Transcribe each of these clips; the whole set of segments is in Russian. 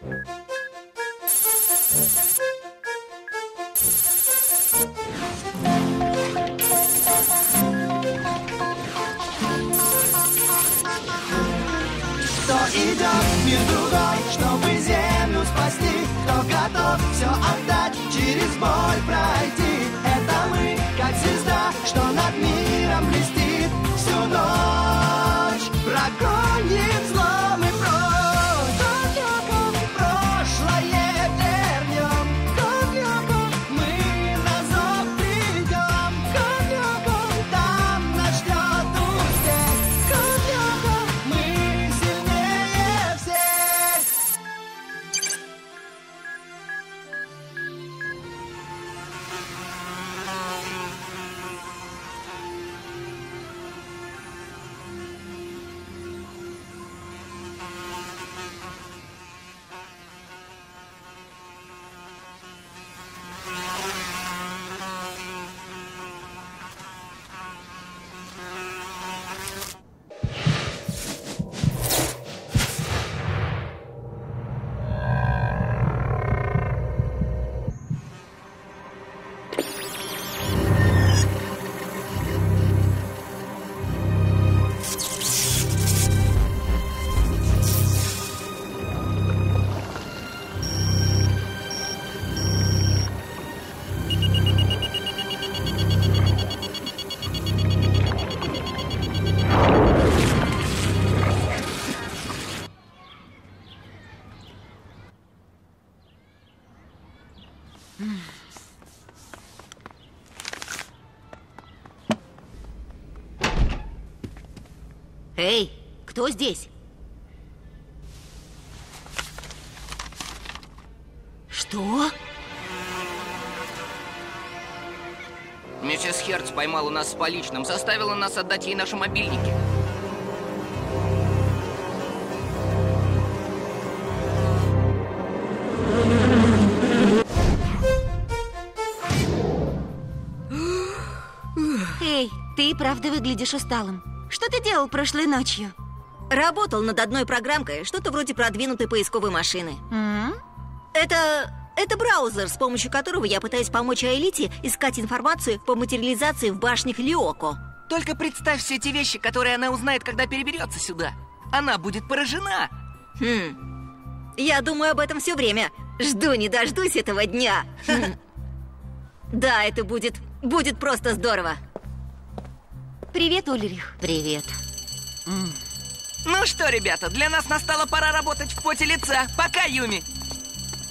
Кто Эй, кто здесь? Что? Миссис Херц поймала нас с поличным, заставила нас отдать ей наши мобильники. Эй, ты правда выглядишь усталым. Что ты делал прошлой ночью? Работал над одной программкой, что-то вроде продвинутой поисковой машины. М? Это... это браузер, с помощью которого я пытаюсь помочь Аэлите искать информацию по материализации в башнях Лиоко. Только представь все эти вещи, которые она узнает, когда переберется сюда. Она будет поражена. Хм. Я думаю об этом все время. Жду не дождусь этого дня. Хм. Да, это будет... будет просто здорово. Привет, Ульрих. Привет. Ну что, ребята, для нас настала пора работать в поте лица. Пока, Юми.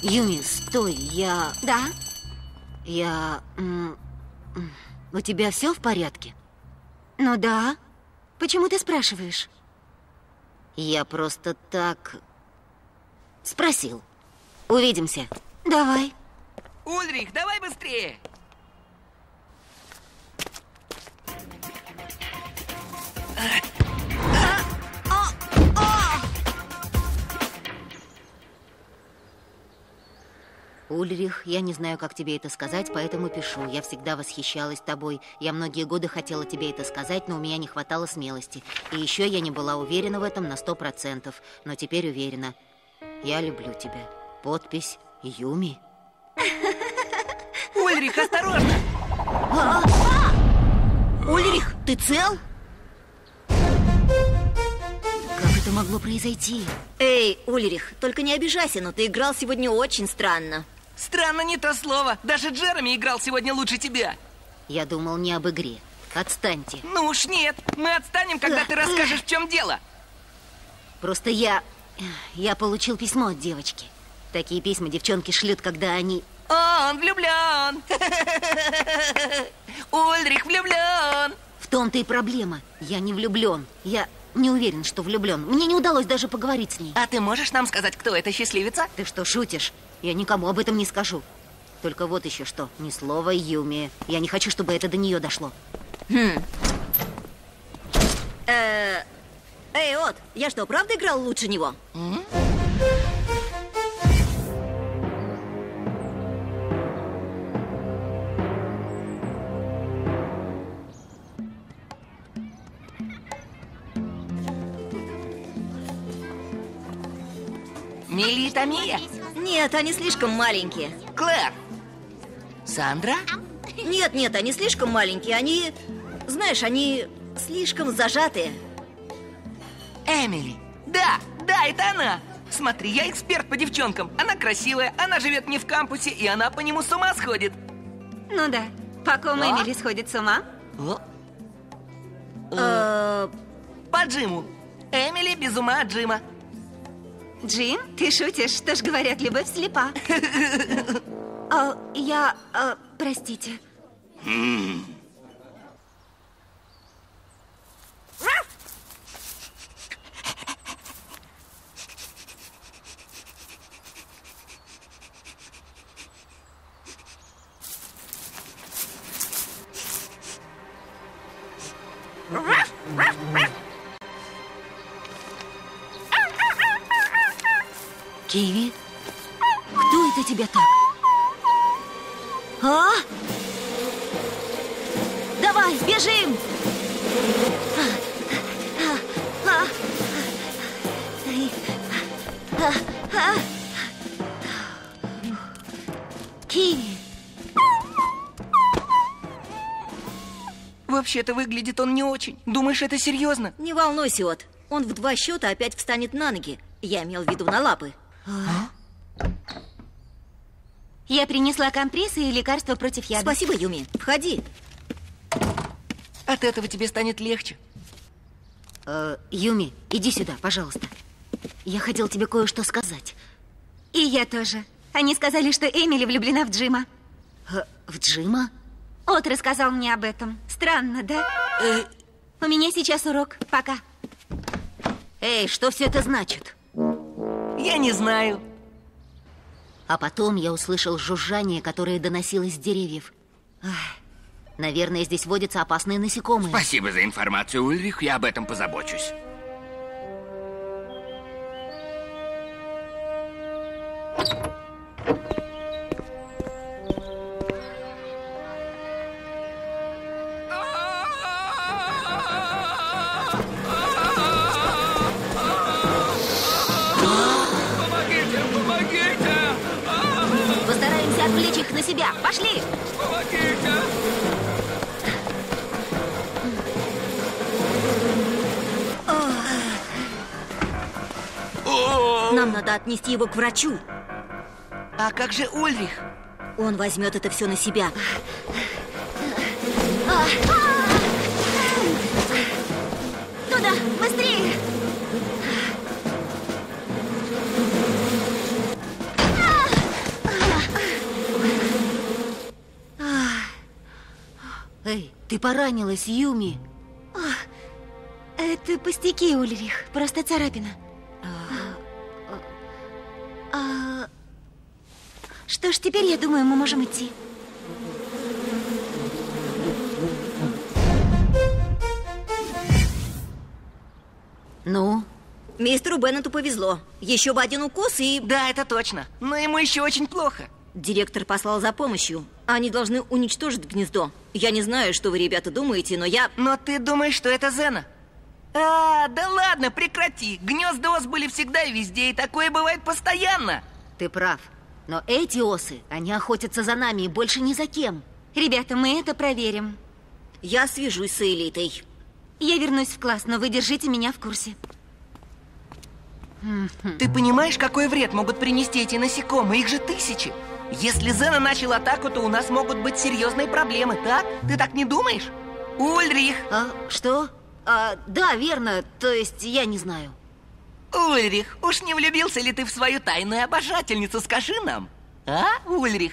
Юми, стой, я... Да? Я... м, м, У тебя все в порядке? Ну да. Почему ты спрашиваешь? Я просто так... Спросил. Увидимся. Давай. Ульрих, давай быстрее. Ульрих, я не знаю, как тебе это сказать, поэтому пишу. Я всегда восхищалась тобой. Я многие годы хотела тебе это сказать, но у меня не хватало смелости. И еще я не была уверена в этом на сто процентов. Но теперь уверена. Я люблю тебя. Подпись Юми. Ульрих, осторожно. Ульрих, ты цел? Это могло произойти? Эй, Ульрих, только не обижайся, но ты играл сегодня очень странно. Странно не то слово. Даже Джереми играл сегодня лучше тебя. Я думал не об игре. Отстаньте. Ну уж нет. Мы отстанем, когда ты расскажешь, в чем дело. Просто я... Я получил письмо от девочки. Такие письма девчонки шлют, когда они... Он влюблен. Ульрих влюблен. Том-то и проблема. Я не влюблен. Я не уверен, что влюблен. Мне не удалось даже поговорить с ней. А ты можешь нам сказать, кто эта счастливица? Ты что, шутишь? Я никому об этом не скажу. Только вот еще что. Ни слова Юми. Я не хочу, чтобы это до нее дошло. Э, Эй, От, я что, правда играл лучше него? Милли и? Нет, они слишком маленькие. Клэр? Сандра? Нет, нет, они слишком маленькие. Они, знаешь, они слишком зажатые. Эмили. Да, да, это она. Смотри, я эксперт по девчонкам. Она красивая, она живет не в кампусе, и она по нему с ума сходит. Ну да, по ком А? Эмили сходит с ума? О, Э, по Джиму. Эмили без ума от Джима. Джим, ты шутишь? Что ж говорят, любовь слепа. О, я... э, простите. Киви? Кто это тебя так? А? Давай, бежим! Киви, Вообще-то выглядит он не очень. Думаешь, это серьезно? Не волнуйся, От. Он в два счета опять встанет на ноги. Я имел в виду на лапы. Я принесла компрессы и лекарства против яда. Спасибо, Юми. Входи. От этого тебе станет легче. Э, Юми, иди сюда, пожалуйста. Я хотел тебе кое-что сказать. И я тоже. Они сказали, что Эмили влюблена в Джима. Э, в Джима? От рассказал мне об этом. Странно, да? Э, У меня сейчас урок. Пока. Эй, что все это значит? Я не знаю. А потом я услышал жужжание, которое доносилось с деревьев. Ах, наверное, здесь водятся опасные насекомые. Спасибо за информацию, Ульрих, я об этом позабочусь. Помогите, отнести его к врачу. А как же Ульрих? Он возьмет это все на себя. Туда, быстрее! Эй, ты поранилась, Юми. Это пустяки, Ульрих. Просто царапина. Что ж, теперь, я думаю, мы можем идти. Ну, Мистеру Беннету повезло. Еще бы один укус, и Да, это точно. Но ему еще очень плохо. директор послал за помощью. Они должны уничтожить гнездо. Я не знаю, что вы, ребята, думаете, но я... Но ты думаешь, что это Зена? А, да ладно, прекрати. Гнезда ос были всегда и везде, и такое бывает постоянно. ты прав. Но эти осы, они охотятся за нами и больше ни за кем. Ребята, мы это проверим. Я свяжусь с элитой. Я вернусь в класс, но вы держите меня в курсе. Ты понимаешь, какой вред могут принести эти насекомые? Их же тысячи. Если Зена начал атаку, то у нас могут быть серьезные проблемы, так? Ты так не думаешь? Ульрих! А, что? А, да, верно. То есть, я не знаю. Ульрих, уж не влюбился ли ты в свою тайную обожательницу? Скажи нам. А, Ульрих?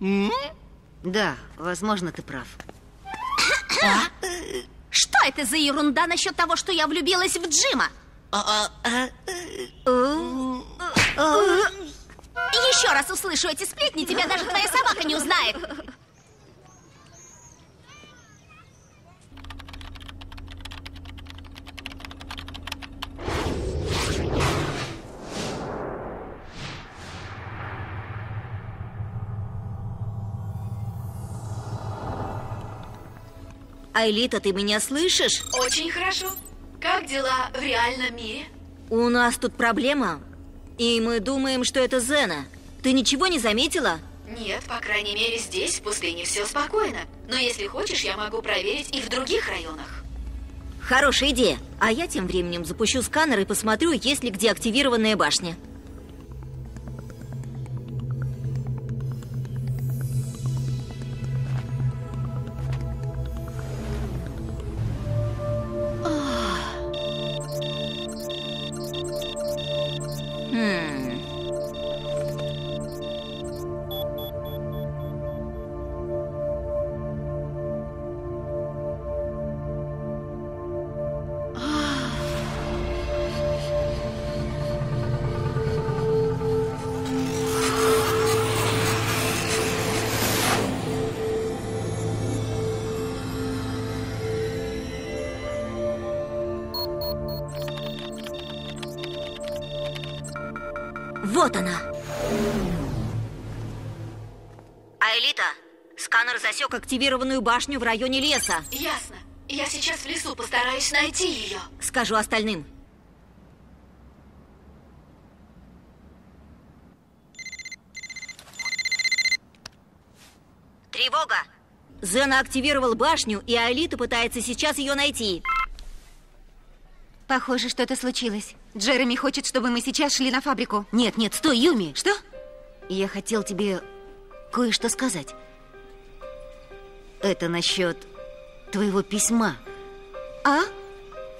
М? Да, возможно, ты прав. Что это за ерунда насчет того, что я влюбилась в Джима? Еще раз услышу эти сплетни, тебя даже твоя собака не узнает. Айлита, ты меня слышишь? Очень хорошо. Как дела в реальном мире? У нас тут проблема. И мы думаем, что это Зена. Ты ничего не заметила? Нет, по крайней мере, здесь, в пустыне, все спокойно. Но если хочешь, я могу проверить и в других районах. Хорошая идея. А я тем временем запущу сканер и посмотрю, есть ли где активированная башня. Вот она. Аэлита, сканер засек активированную башню в районе леса. Ясно. Я сейчас в лесу постараюсь найти ее. Скажу остальным. Тревога! Зена активировал башню, и Аэлита пытается сейчас ее найти. Похоже, что-то случилось. Джереми хочет, чтобы мы сейчас шли на фабрику. Нет, нет, стой, Юми! Что? Я хотел тебе кое-что сказать. Это насчет твоего письма. А?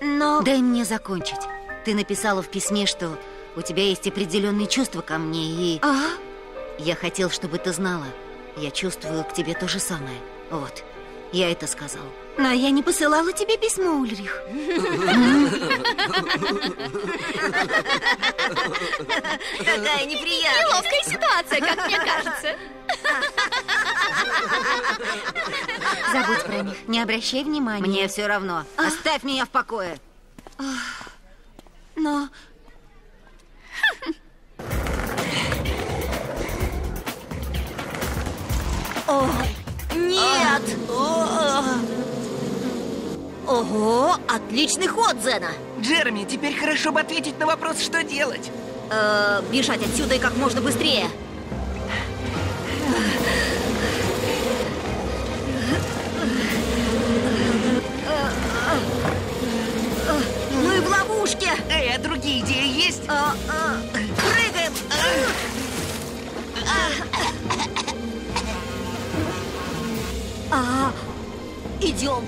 Но... Дай мне закончить. Ты написала в письме, что у тебя есть определенные чувства ко мне, и А? я хотел, чтобы ты знала. Я чувствую к тебе то же самое. Вот, я это сказал. Но я не посылала тебе письмо, Ульрих. Какая неприятная. Неловкая ситуация, как мне кажется. Забудь про них, не обращай внимания. Мне все равно. Оставь меня в покое. Но... Нет! Ого, отличный ход, Зена! Джереми, теперь хорошо бы ответить на вопрос, что делать. Э, бежать отсюда и как можно быстрее. Ну и в ловушке! Эй, а другие идеи есть? А, а, А, идем!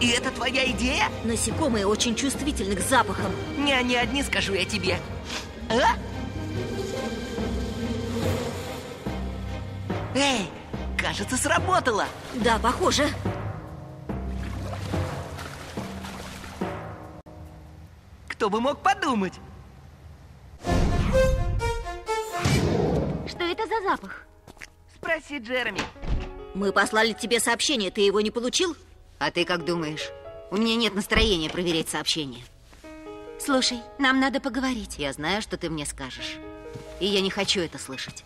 И это твоя идея? Насекомые очень чувствительны к запахам. Не они одни, скажу я тебе. А? Эй, кажется, сработало. Да, похоже. Кто бы мог подумать? Что это за запах? Спроси Джереми. Мы послали тебе сообщение, ты его не получил? А ты как думаешь? У меня нет настроения проверять сообщения. Слушай, нам надо поговорить. Я знаю, что ты мне скажешь. И я не хочу это слышать.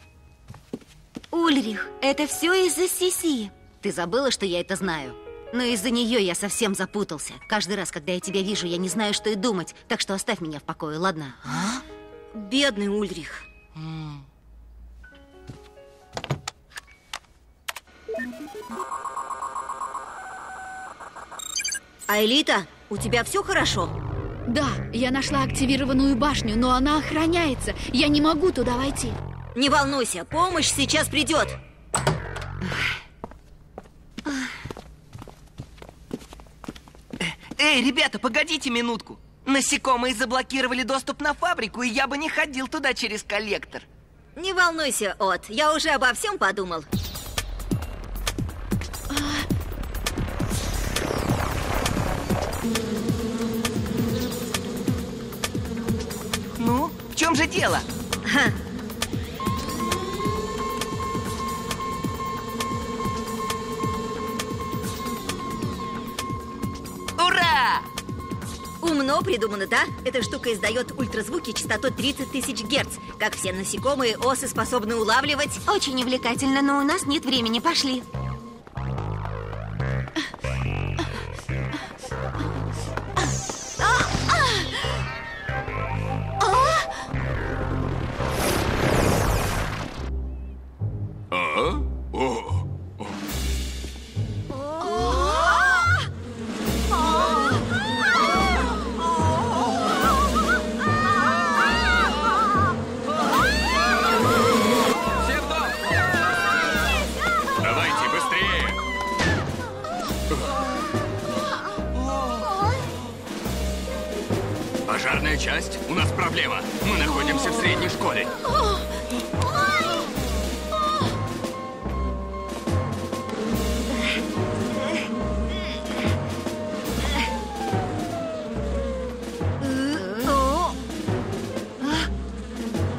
Ульрих, это все из-за Сиси. Ты забыла, что я это знаю? Но из-за нее я совсем запутался. Каждый раз, когда я тебя вижу, я не знаю, что и думать. Так что оставь меня в покое, ладно? Бедный Ульрих. Аэлита, у тебя все хорошо? Да, я нашла активированную башню, но она охраняется. Я не могу туда войти. Не волнуйся, помощь сейчас придет. Эй, ребята, погодите минутку. Насекомые заблокировали доступ на фабрику, и я бы не ходил туда через коллектор. Не волнуйся, От, я уже обо всем подумал. Чем же дело? Ура! Умно придумано, да? Эта штука издает ультразвуки частотой 30 тысяч герц. Как все насекомые, осы способны улавливать... Очень увлекательно, но у нас нет времени. Пошли. Пожарная проблема. Мы находимся в средней школе.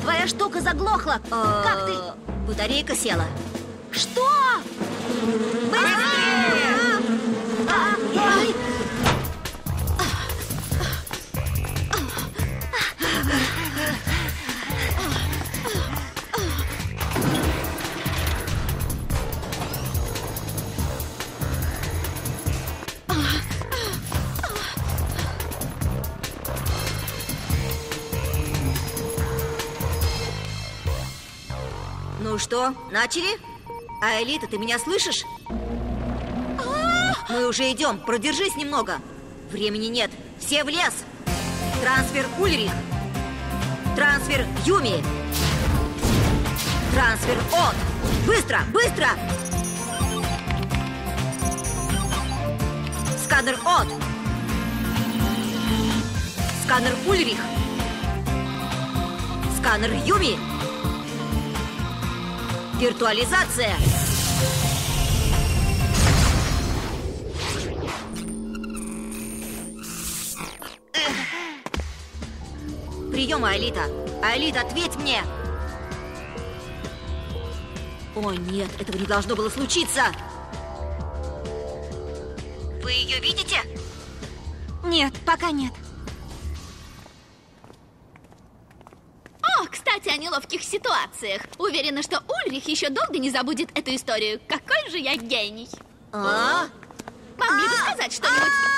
Твоя штука заглохла. Как ты? Батарейка села. Что? Что, начали? Аэлита, ты меня слышишь? Мы уже идем, продержись немного. Времени нет. Все в лес. Трансфер Ульрих. Трансфер Юми. Трансфер Одд. Быстро, быстро! Сканер Одд. Сканер Ульрих. Сканер Юми. Виртуализация. Прием, Аэлита. Аэлита, ответь мне. О, нет, этого не должно было случиться. Вы ее видите? Нет, пока нет. Неловких ситуациях. Уверена, что Ульрих еще долго не забудет эту историю. Какой же я гений. А? Могли бы сказать что-нибудь?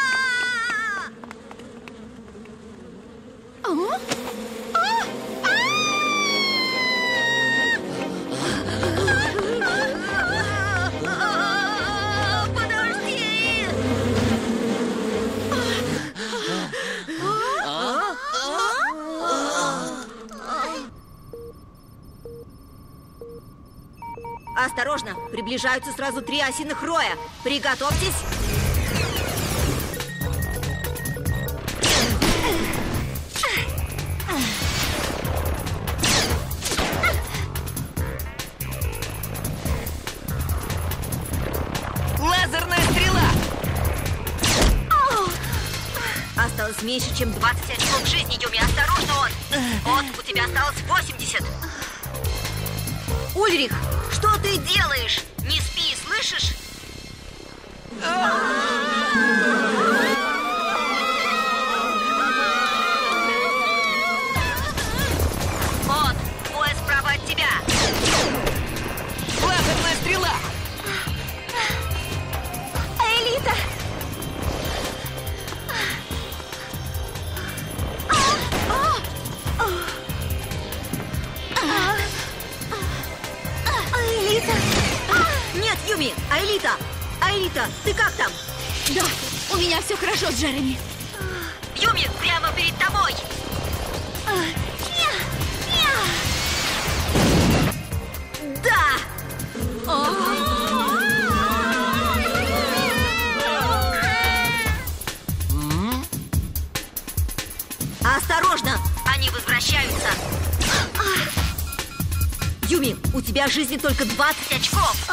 Приближаются сразу три осиных роя. Приготовьтесь! Лазерная стрела! Осталось меньше, чем 20 очков жизни, Юми. Осторожно, он! Вот, у тебя осталось 80. Ульрих, что ты делаешь? Не спи, слышишь? Аэлита! Аэлита, ты как там? Да, у меня все хорошо с Джереми. Юми, прямо перед тобой! Да! Осторожно! Они возвращаются! Юми, у тебя жизни только 20 очков!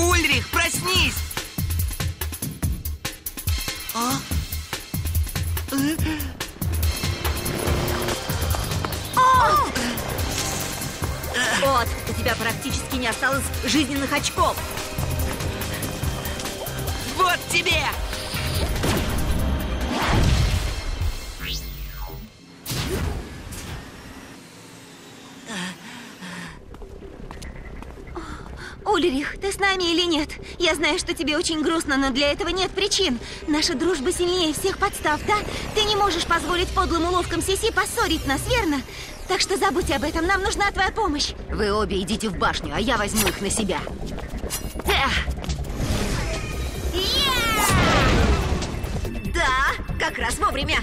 Ульрих, проснись! Вот, у тебя практически не осталось жизненных очков. Вот тебе! Ты с нами или нет? Я знаю, что тебе очень грустно, но для этого нет причин. Наша дружба сильнее всех подстав, да? Ты не можешь позволить подлым уловкам Сиси поссорить нас, верно? Так что забудь об этом, нам нужна твоя помощь. Вы обе идите в башню, а я возьму их на себя. Да, как раз вовремя.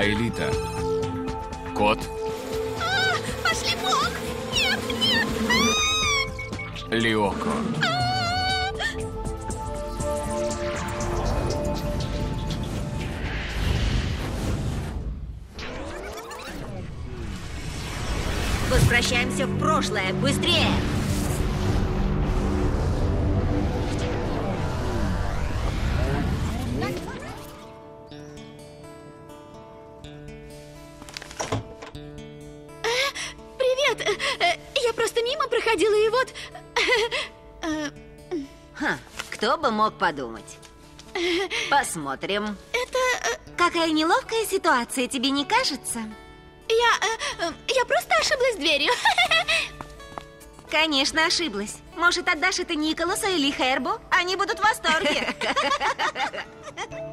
Аэлита. Кот. Пошли бог! Нет, нет! Лиоко. Возвращаемся в прошлое, быстрее! Привет! Э, э, Я просто мимо проходила и вот... э, Ха, кто бы мог подумать? Посмотрим. Какая неловкая ситуация, тебе не кажется? Я... Я просто ошиблась дверью. Конечно, ошиблась. Может, отдашь это Николасу или Хербу? Они будут в восторге.